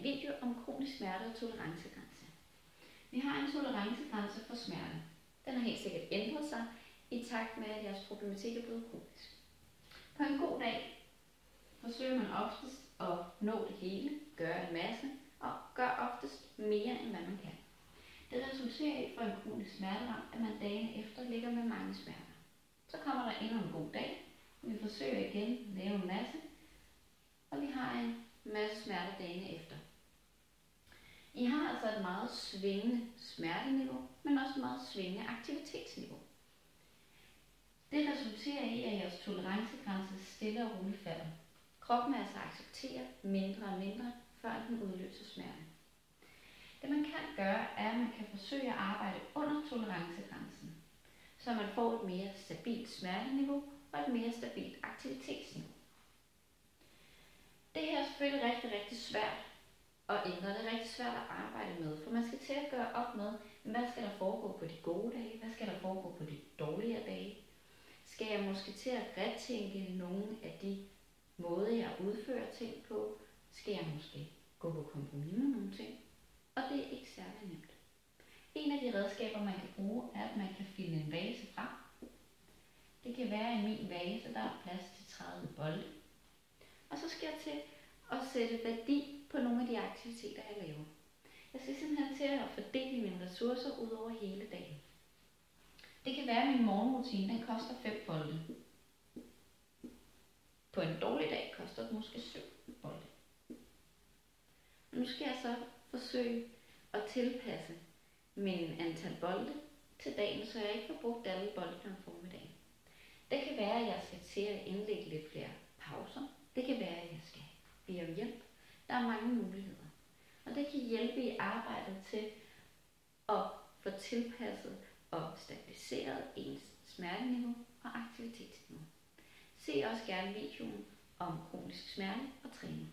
en video om kronisk smerte og tolerancegrænse. Vi har en tolerancegrænse for smerte. Den har helt sikkert ændret sig i takt med, at jeres problematik er blevet kronisk. På en god dag forsøger man oftest at nå det hele, gøre en masse og gør oftest mere, end hvad man kan. Det resulterer i for en kronisk smerteram, at man dagen efter ligger med mange smerter. Så kommer der endnu en god dag. Vi forsøger igen, lave en masse, og vi har en masse smerter dagen efter. I har altså et meget svingende smerteniveau, men også et meget svingende aktivitetsniveau. Det resulterer i, at jeres tolerancegrænse stille og roligt falder. Kroppen altså accepterer mindre og mindre, før den udløser smerte. Det man kan gøre, er, at man kan forsøge at arbejde under tolerancegrænsen, så man får et mere stabilt smerteniveau og et mere stabilt aktivitetsniveau. Det her er selvfølgelig rigtig, rigtig svært og ændre. Det er rigtig svært at arbejde med, for man skal til at gøre op med, hvad skal der foregå på de gode dage, hvad skal der foregå på de dårlige dage. Skal jeg måske til at retænke nogle af de måder, jeg udfører ting på? Skal jeg måske gå på kompromis med nogle ting? Og det er ikke særlig nemt. En af de redskaber, man kan bruge, er, at man kan finde en vase frem. Det kan være i min vase, der er plads til 30 bolde. Og så skal jeg til at sætte værdi de aktiviteter, jeg laver. Jeg skal simpelthen til at fordele mine ressourcer ud over hele dagen. Det kan være, at min morgenrutine den koster 5 bolde. På en dårlig dag koster det måske 7 bolde. Nu skal jeg så forsøge at tilpasse min antal bolde til dagen, så jeg ikke får brugt alle boldene om formiddagen. Det kan være, at jeg skal til at indlægge lidt flere pauser. Det kan være, at jeg skal bede om hjælp. Der er mange muligheder. Og det kan hjælpe i arbejdet til at få tilpasset og stabiliseret ens smerteniveau og aktivitetsniveau. Se også gerne videoen om kronisk smerte og træning.